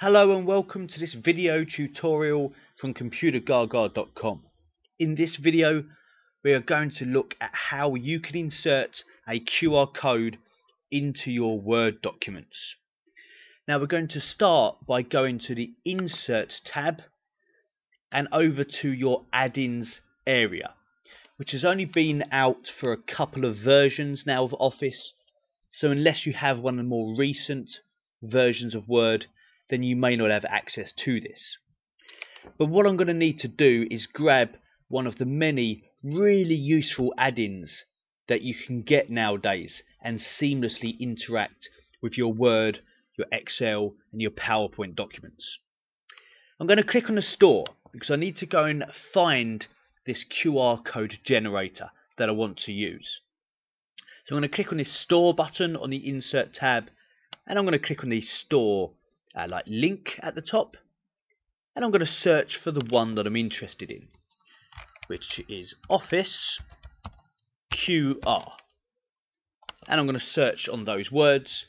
Hello and welcome to this video tutorial from ComputerGaga.com. In this video we are going to look at how you can insert a QR code into your Word documents. Now we're going to start by going to the Insert tab and over to your add-ins area which has only been out for a couple of versions now of Office so unless you have one of the more recent versions of Word then you may not have access to this. But what I'm going to need to do is grab one of the many really useful add-ins that you can get nowadays and seamlessly interact with your Word, your Excel and your PowerPoint documents. I'm going to click on the store because I need to go and find this QR code generator that I want to use. So I'm going to click on this store button on the insert tab and I'm going to click on the store uh, like link at the top. And I'm going to search for the one that I'm interested in which is Office QR and I'm going to search on those words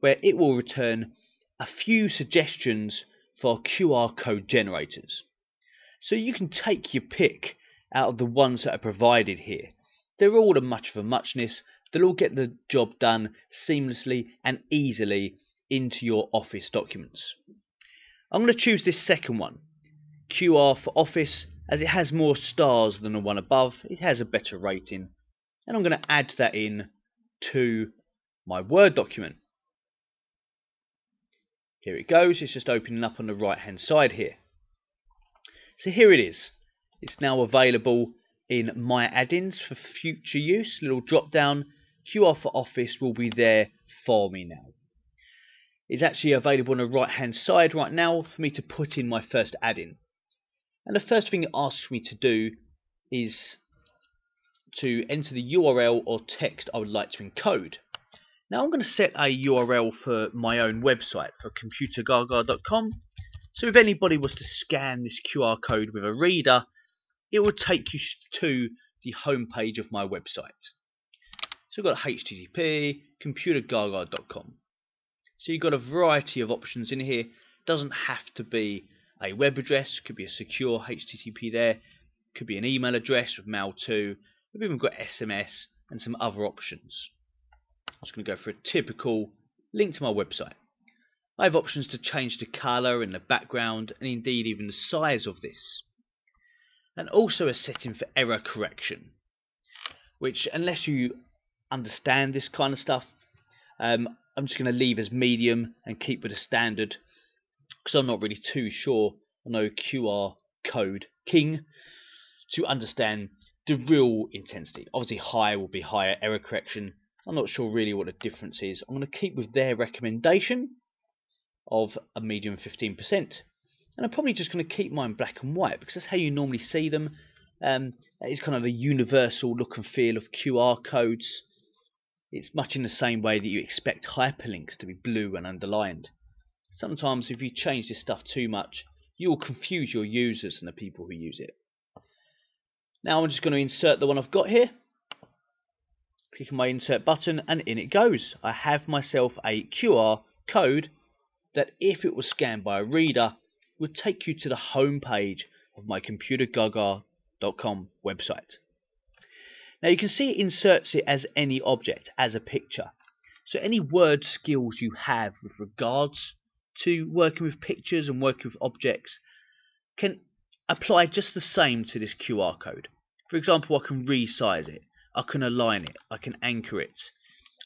where it will return a few suggestions for QR code generators. So you can take your pick out of the ones that are provided here. They're all a much of a muchness. They'll all get the job done seamlessly and easily into your Office documents. I'm going to choose this second one, QR for Office, as it has more stars than the one above. It has a better rating. And I'm going to add that in to my Word document. Here it goes. It's just opening up on the right hand side here. So here it is. It's now available in My Add-ins for future use. Little drop down. QR for Office will be there for me now is actually available on the right hand side right now for me to put in my first add-in. And the first thing it asks me to do is to enter the URL or text I would like to encode. Now I'm going to set a URL for my own website for computergaga.com so if anybody was to scan this QR code with a reader it would take you to the home page of my website. So I've got http computergaga.com so you've got a variety of options in here. Doesn't have to be a web address, could be a secure HTTP there, could be an email address with mail to. We've even got SMS and some other options. I'm just going to go for a typical link to my website. I have options to change the colour and the background and indeed even the size of this. And also a setting for error correction, which unless you understand this kind of stuff, um, I'm just going to leave as medium and keep with the standard because I'm not really too sure I know QR code king to understand the real intensity. Obviously higher will be higher error correction. I'm not sure really what the difference is. I'm going to keep with their recommendation of a medium 15%. And I'm probably just going to keep mine black and white because that's how you normally see them. Um, it's kind of a universal look and feel of QR codes. It's much in the same way that you expect hyperlinks to be blue and underlined. Sometimes if you change this stuff too much, you will confuse your users and the people who use it. Now I'm just going to insert the one I've got here. Click on my insert button and in it goes. I have myself a QR code that if it was scanned by a reader would take you to the home page of my computergaga.com website. Now you can see it inserts it as any object, as a picture. So any word skills you have with regards to working with pictures and working with objects can apply just the same to this QR code. For example, I can resize it, I can align it, I can anchor it,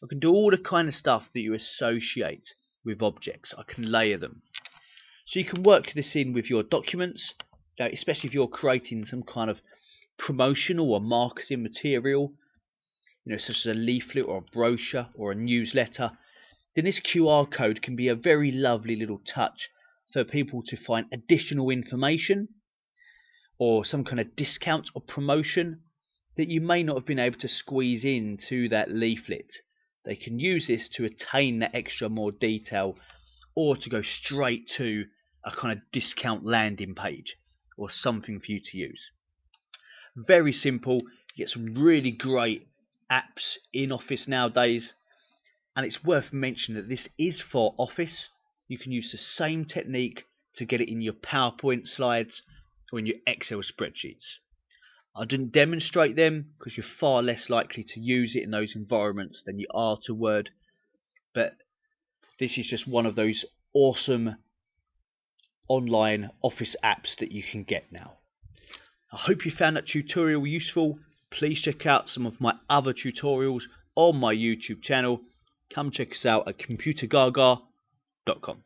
I can do all the kind of stuff that you associate with objects. I can layer them. So you can work this in with your documents, uh, especially if you're creating some kind of promotional or marketing material, you know, such as a leaflet or a brochure or a newsletter, then this QR code can be a very lovely little touch for people to find additional information or some kind of discount or promotion that you may not have been able to squeeze into that leaflet. They can use this to attain that extra more detail or to go straight to a kind of discount landing page or something for you to use. Very simple. You get some really great apps in Office nowadays. And it's worth mentioning that this is for Office. you can use the same technique to get it in your PowerPoint slides or in your Excel spreadsheets. I didn't demonstrate them because you're far less likely to use it in those environments than you are to Word, but this is just one of those awesome online office apps that you can get now. I hope you found that tutorial useful. Please check out some of my other tutorials on my YouTube channel. Come check us out at computergaga.com.